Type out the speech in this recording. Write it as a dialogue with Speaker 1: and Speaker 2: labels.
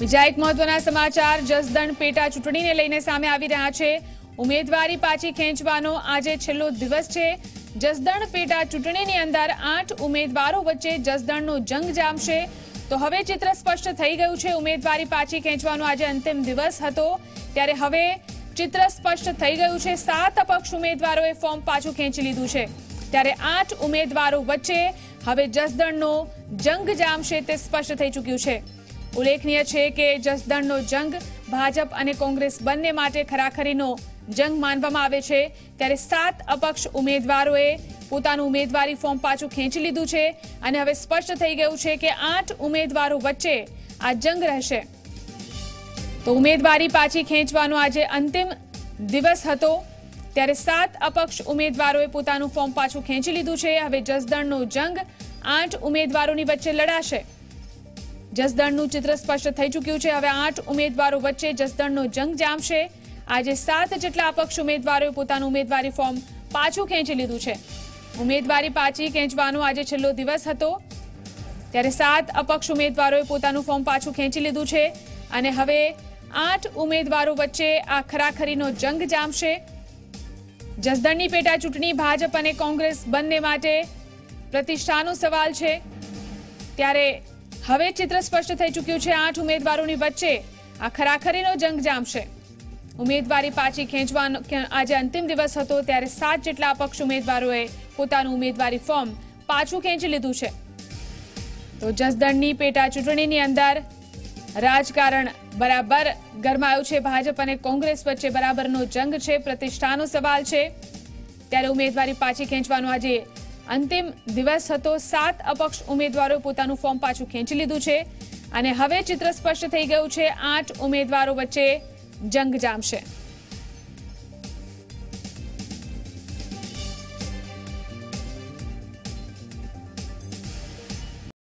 Speaker 1: બીજા એક મહત્વના સમાચાર, જસદણ પેટા ચૂંટણીને લઈને સામે આવી રહ્યા છે. ઉમેદવારી પાછી ખેંચવાનો આજે છેલ્લો દિવસ છે. જસદણ પેટા ચૂંટણીની અંદર આઠ ઉમેદવારો વચ્ચે જસદણનો જંગ જામશે. તો હવે ચિત્ર સ્પષ્ટ થઈ ગયું છે. ઉમેદવારી પાછી ખેંચવાનો આજે અંતિમ દિવસ હતો. ત્યારે હવે ચિત્ર સ્પષ્ટ થઈ ગયું છે. સાત અપક્ષ ઉમેદવારોએ ફોર્મ પાછું ખેંચી લીધું છે. ત્યારે આઠ ઉમેદવારો વચ્ચે હવે જસદણનો જંગ જામશે તે સ્પષ્ટ થઈ ચૂક્યું છે. ઉલ્લેખનીય છે કે જસદણનો જંગ ભાજપ અને કોંગ્રેસ બંને માટે ખરાખરીનો જંગ માનવામાં આવે છે. ત્યારે સાત અપક્ષ ઉમેદવારોએ પોતાનું ઉમેદવારી ફોર્મ પાછું ખેંચી લીધું છે અને હવે સ્પષ્ટ થઈ ગયું છે કે આઠ ઉમેદવારો વચ્ચે આ જંગ રહેશે. તો ઉમેદવારી પાછી ખેંચવાનો આજે અંતિમ દિવસ હતો. ત્યારે સાત અપક્ષ ઉમેદવારોએ પોતાનું ફોર્મ પાછું ખેંચી લીધું છે. હવે જસદણનો જંગ આઠ ઉમેદવારોની વચ્ચે લડાશે. જસદણનું ચિત્ર સ્પષ્ટ થઈ ચૂક્યું છે. હવે આઠ ઉમેદવારો વચ્ચે જસદણનો જંગ જામશે. આજે સાત જેટલા અપક્ષ ઉમેદવારોએ પોતાનું ઉમેદવારી ફોર્મ પાછું ખેંચી લીધું છે. ઉમેદવારી પાછી ખેંચવાનો આજે છેલ્લો દિવસ હતો. ત્યારે સાત અપક્ષ ઉમેદવારોએ પોતાનું ફોર્મ પાછું ખેંચી લીધું છે. અને હવે આઠ ઉમેદવારો વચ્ચે આ ખરાખરીનો જંગ જામશે. જસદણની પેટા ચૂંટણી ભાજપ અને કોંગ્રેસ બંને માટે પ્રતિષ્ઠાનો સવાલ છે. ત્યારે હવે ચિત્ર સ્પષ્ટ થઈ ચૂક્યું છે. આઠ ઉમેદવારોની વચ્ચે આ ખરાખરીનો જંગ જામશે. ઉમેદવારી પાછી ખેંચવાનો આજે અંતિમ દિવસ હતો ત્યારે સાત જેટલા અપક્ષ ઉમેદવારોએ પોતાનું ઉમેદવારી ફોર્મ પાછું ખેંચી લીધું છે. તો જસદણની પેટા ચૂંટણીની અંદર રાજકારણ બરાબર ગરમાયું છે. ભાજપ અને કોંગ્રેસ વચ્ચે બરાબરનો જંગ છે. પ્રતિષ્ઠાનો સવાલ છે. ત્યારે ઉમેદવારી પાછી ખેંચવાનો આજે અંતિમ દિવસ હતો. સાત અપક્ષ ઉમેદવારો પોતાનું ફોર્મ પાછું ખેંચી લીધું છે અને હવે ચિત્ર સ્પષ્ટ થઈ ગયું છે. આઠ ઉમેદવારો વચ્ચે જંગ જામશે.